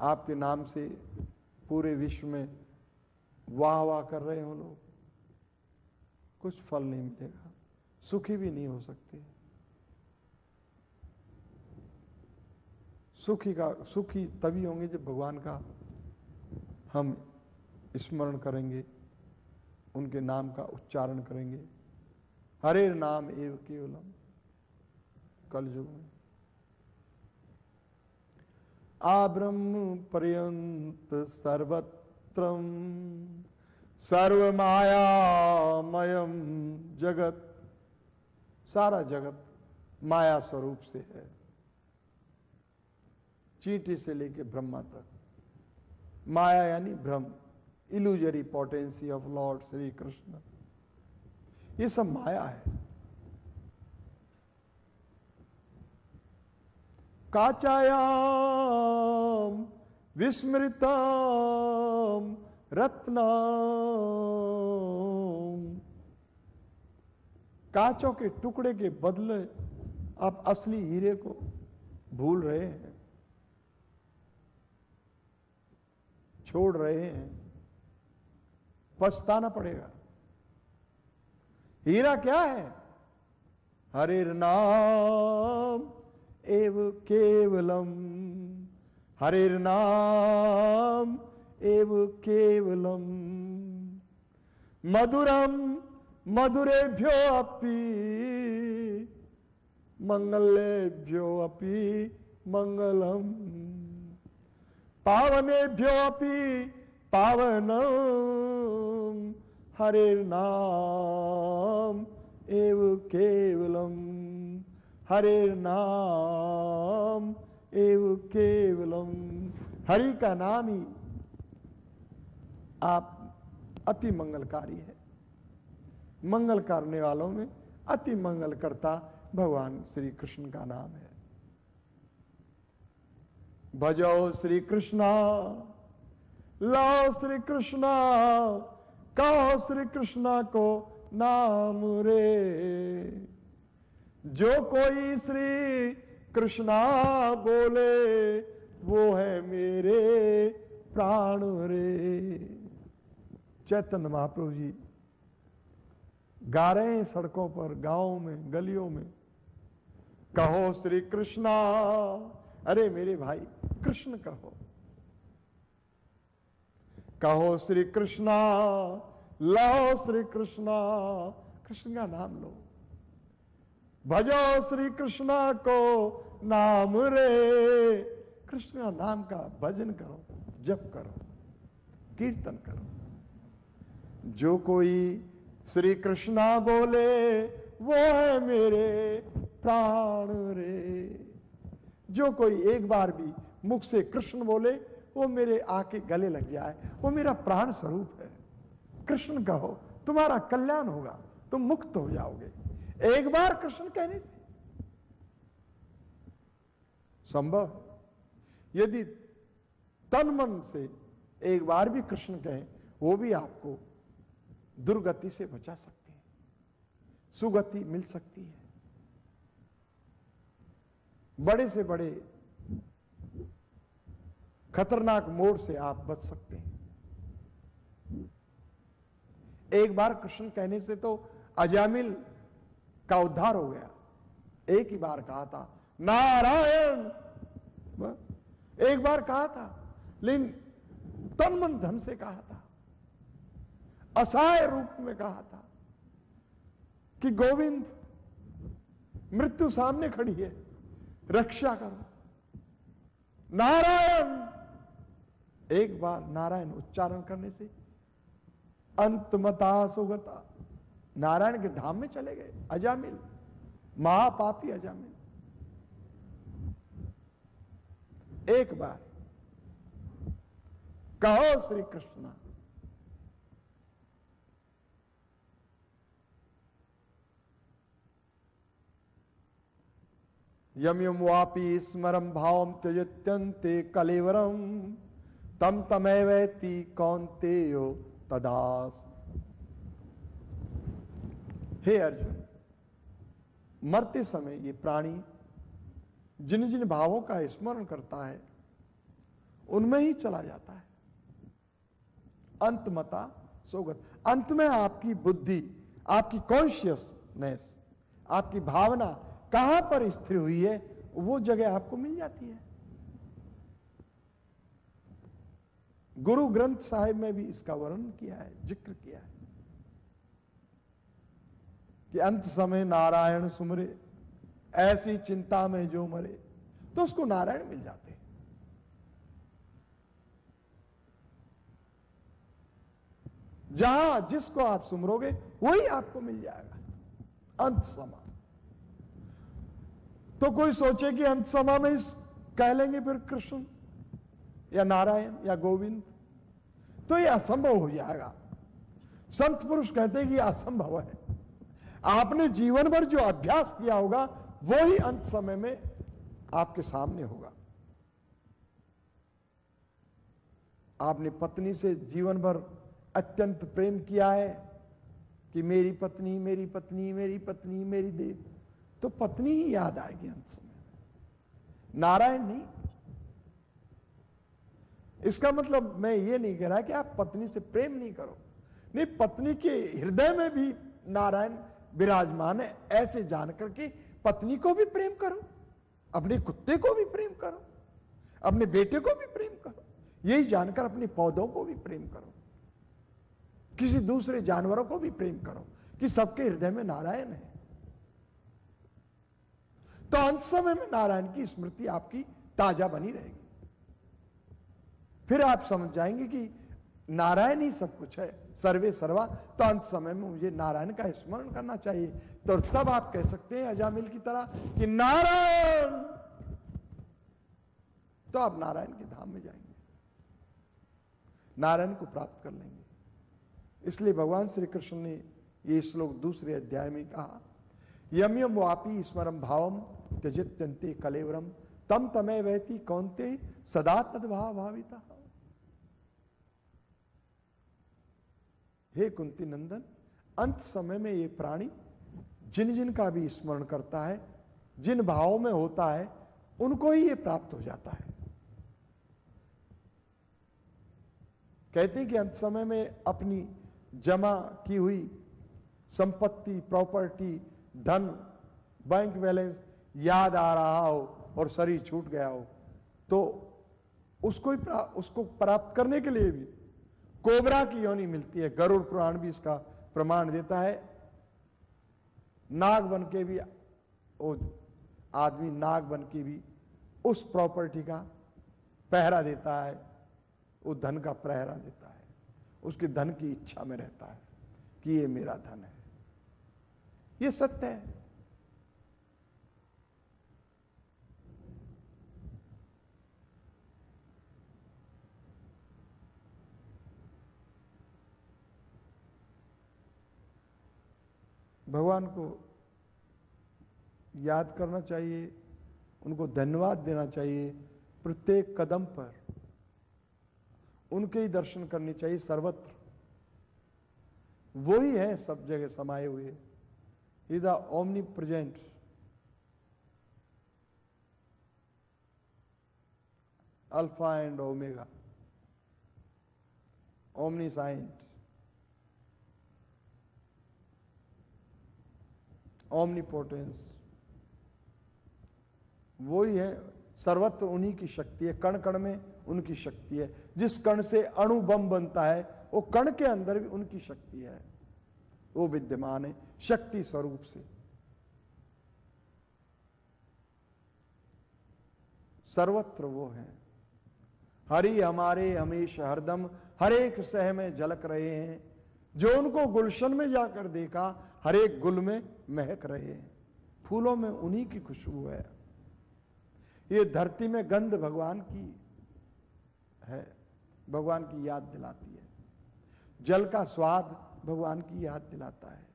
आपके नाम से पूरे विश्व में वाह वाह कर रहे हो लोग। कुछ फल नहीं मिलेगा, सुखी भी नहीं हो सकते। सुखी का, सुखी तभी होंगे जब भगवान का हम स्मरण करेंगे, उनके नाम का उच्चारण करेंगे। हरे नाम एव केवलम कल युग में। आब्रह्म पर्यंत सर्वत्र सर्वमायामयम जगत। सारा जगत माया स्वरूप से है। चींटी से लेके ब्रह्मा तक। माया यानी ब्रह्म illusory potency of Lord Shri Krishna ये सब माया है। काचायाम, विस्मृतम रत्न काचों के टुकड़े के बदले आप असली हीरे को भूल रहे हैं, छोड़ रहे हैं, पछताना पड़ेगा। हीरा क्या है? हरे नाम एव केवलम। हरे नाम एव केवलम। मधुरम मधुरेभ्यो अपि, मंगलेभ्यो अपि, मंगलम। पावनेभ्यो अपि, पावनम। हरे नाम एव केवलम। हरे नाम, एव केवलम। हरि का नाम ही आप अति मंगलकारी है। मंगल करने वालों में अति मंगल करता भगवान श्री कृष्ण का नाम है। भजो श्री कृष्णा लो श्री कृष्णा कहो श्री कृष्णा को नाम रे। जो कोई श्री कृष्णा बोले, वो है मेरे प्राण रे। चैतन्य महाप्रभु जी गा रहे हैं सड़कों पर, गाँवों में, गलियों में। कहो श्री कृष्णा, अरे मेरे भाई, कृष्ण कहो। कहो श्री कृष्णा लो श्री कृष्णा, कृष्ण का नाम लो। भजो श्री कृष्णा को नाम रे। कृष्ण नाम का भजन करो, जप करो, कीर्तन करो। जो कोई श्री कृष्णा बोले, वो है मेरे प्राण रे। जो कोई एक बार भी मुख से कृष्ण बोले, वो मेरे आके गले लग जाए, वो मेरा प्राण स्वरूप है। कृष्ण कहो, तुम्हारा कल्याण होगा, तुम मुक्त हो जाओगे। एक बार कृष्ण कहने से। संभव। यदि तन मन से एक बार भी कृष्ण कहें, वो भी आपको दुर्गति से बचा सकते हैं। सुगति मिल सकती है। बड़े से बड़े खतरनाक मोड़ से आप बच सकते हैं। एक बार कृष्ण कहने से तो अजामिल का उद्धार हो गया। एक ही बार कहा था, नारायण। एक बार कहा था, लेकिन तन मन धन से कहा था, असहाय रूप में कहा था कि गोविंद, मृत्यु सामने खड़ी है, रक्षा करो। नारायण। एक बार नारायण उच्चारण करने से अंतमता सुगता नारायण के धाम में चले गए, अजामिल। महापापी अजामिल। एक बार कहो श्री कृष्ण यम यम वापी स्मरम भाव त्यजत्यंते कलेवरम तम तमैवैति कौनते यो तदास हे अर्जुन, मरते समय ये प्राणी जिन जिन भावों का स्मरण करता है, उनमें ही चला जाता है। अंतमता सोगत। अंत में आपकी बुद्धि, आपकी कॉन्शियसनेस आपकी भावना कहाँ पर स्थिर हुई है, वो जगह आपको मिल जाती है। गुरु ग्रंथ साहिब में भी इसका वर्णन किया है, ज़िक्र किया है। कि अंत समय नारायण सुमरे, ऐसी चिंता में जो मरे तो उसको नारायण मिल जाते हैं। जहाँ जिसको आप सुमरोगे, वही आपको मिल जाएगा। अंत समा। तो कोई सोचे कि अंत समा में इस कह लेंगे फिर कृष्ण, या नारायण, या गोविंद तो यह असंभव हो जाएगा। संत पुरुष कहते हैं कि असंभव है। आपने जीवन भर जो अभ्यास किया होगा वो ही अंत समय में आपके सामने होगा। आपने पत्नी से जीवन भर अत्यंत प्रेम किया है कि मेरी पत्नी मेरी पत्नी मेरी पत्नी, मेरी देव। तो पत्नी ही याद आएगी अंत समय नारायण नहीं। इसका मतलब मैं ये नहीं कह रहा कि आप पत्नी से प्रेम नहीं करो। नहीं, पत्नी के हृदय में भी नारायण विराजमान है, ऐसे जान करके पत्नी को भी प्रेम करो, अपने कुत्ते को भी प्रेम करो, अपने बेटे को भी प्रेम करो, यही जानकर अपने पौधों को भी प्रेम करो, किसी दूसरे जानवरों को भी प्रेम करो कि सबके हृदय में नारायण है। तो अंत समय में नारायण की स्मृति आपकी ताज़ा बनी रहेगी। फिर आप समझ जाएँगे कि नारायण ही सब कुछ है, सर्वे सर्वा तो अंत समय में मुझे नारायण का स्मरण करना चाहिए। तो तब आप कह सकते हैं अजामिल की तरह कि नारायण! तो आप नारायण के धाम में जाएँगे। नारायण को प्राप्त कर लेंगे। इसलिए भगवान श्री कृष्ण ने ये श्लोक दूसरे अध्याय में कहा यम यम वापी स्मरम भावम त्यजित्यंते कलेवरम, तम तमय वहती कौनते सदा तदभाव भाविता हे कुंती नंदन, अंत समय में ये प्राणी जिन जिन का भी स्मरण करता है, जिन भावों में होता है, उनको ही ये प्राप्त हो जाता है। कहते हैं कि अंत समय में अपनी जमा की हुई संपत्ति, प्रॉपर्टी, धन, बैंक बैलेंस याद आ रहा हो और शरीर छूट गया हो तो उसको ही उसको प्राप्त करने के लिए भी कोबरा की योनि मिलती है। गरुड़ पुराण भी इसका प्रमाण देता है। नाग बन के भी वो आदमी नाग बन के भी उस प्रॉपर्टी का पहरा देता है। वो धन का पहरा देता है। उसके धन की इच्छा में रहता है कि ये मेरा धन है। ये सत्य है। भगवान को याद करना चाहिए, उनको धन्यवाद देना चाहिए प्रत्येक कदम पर। उनके ही दर्शन करने चाहिए सर्वत्र। वो ही है सब जगह समाये हुए। Is the omnipresent alpha and omega omniscient omnipotence वही है, सर्वत्र उन्हीं की शक्ति है कण कण में उनकी शक्ति है। जिस कण से अणु बम बनता है, वो कण के अंदर भी उनकी शक्ति है। वो विद्यमान है, शक्ति स्वरूप से। सर्वत्र वो है। हरि हमारे हमेशा हरदम हरेक सह में झलक रहे हैं। जो उनको गुलशन में जाकर देखा, हर एक गुल में महक रहे हैं। फूलों में उन्हीं की खुशबू है। ये धरती में गंध भगवान की है, भगवान की याद दिलाती है। जल का स्वाद भगवान की याद दिलाता है।